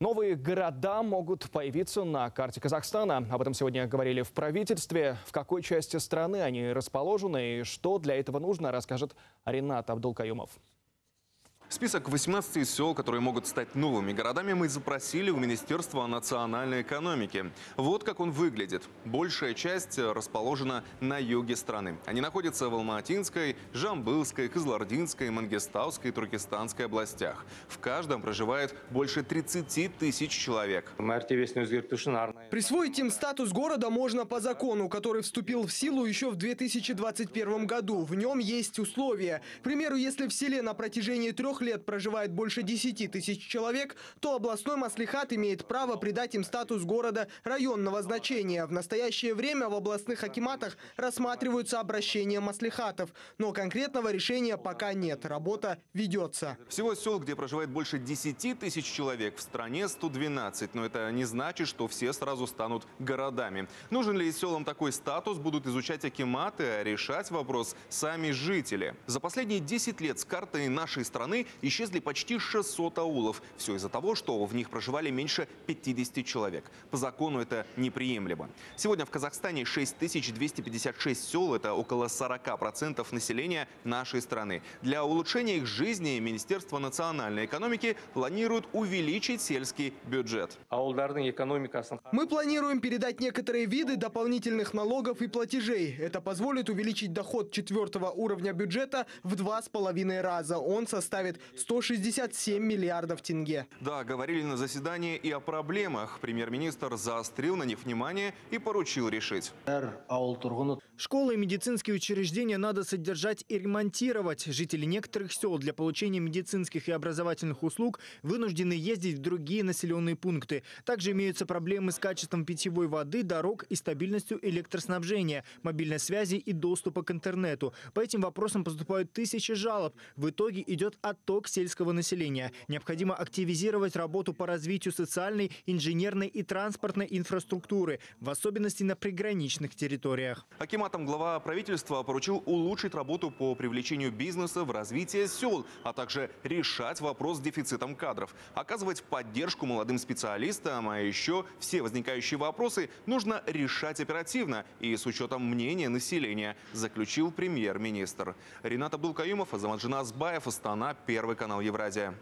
Новые города могут появиться на карте Казахстана. Об этом сегодня говорили в правительстве. В какой части страны они расположены и что для этого нужно, расскажет Ренат Абдулкаюмов. Список 18 сел, которые могут стать новыми городами, мы запросили у Министерства национальной экономики. Вот как он выглядит. Большая часть расположена на юге страны. Они находятся в Алматинской, Жамбылской, Кызлардинской, Мангестауской и Туркестанской областях. В каждом проживает больше 30 тысяч человек. Присвоить им статус города можно по закону, который вступил в силу еще в 2021 году. В нем есть условия. К примеру, если в селе на протяжении трех лет проживает больше 10 тысяч человек, то областной маслихат имеет право придать им статус города районного значения. В настоящее время в областных акиматах рассматриваются обращения маслихатов, но конкретного решения пока нет. Работа ведется. Всего сел, где проживает больше 10 тысяч человек, в стране 112. Но это не значит, что все сразу станут городами. Нужен ли селам такой статус, будут изучать акиматы, а решать вопрос сами жители. За последние 10 лет с карты нашей страны исчезли почти 600 аулов. Все из-за того, что в них проживали меньше 50 человек. По закону это неприемлемо. Сегодня в Казахстане 6256 сел, это около 40% населения нашей страны. Для улучшения их жизни Министерство национальной экономики планирует увеличить сельский бюджет. экономикасын Мы планируем передать некоторые виды дополнительных налогов и платежей. Это позволит увеличить доход четвертого уровня бюджета в два с половиной раза. Он составит 167 миллиардов тенге. Да, говорили на заседании и о проблемах. Премьер-министр заострил на них внимание и поручил решить. тұрғыны Школы и медицинские учреждения надо содержать и ремонтировать. Жители некоторых сел для получения медицинских и образовательных услуг вынуждены ездить в другие населенные пункты. Также имеются проблемы с качеством питьевой воды, дорог и стабильностью электроснабжения, мобильной связи и доступа к интернету. По этим вопросам поступают тысячи жалоб. В итоге идет отток сельского населения. Необходимо активизировать работу по развитию социальной, инженерной и транспортной инфраструктуры, в особенности на приграничных территориях. Акиматом глава правительства поручил улучшить работу по привлечению бизнеса в развитие сел, а также решать вопрос с дефицитом кадров, оказывать поддержку молодым специалистам, а еще все возникающие вопросы нужно решать оперативно и с учетом мнения населения, заключил премьер-министр. Ренат Абдулкаюмов, Азамаджина Азбаев, Астана, Первый канал Евразия.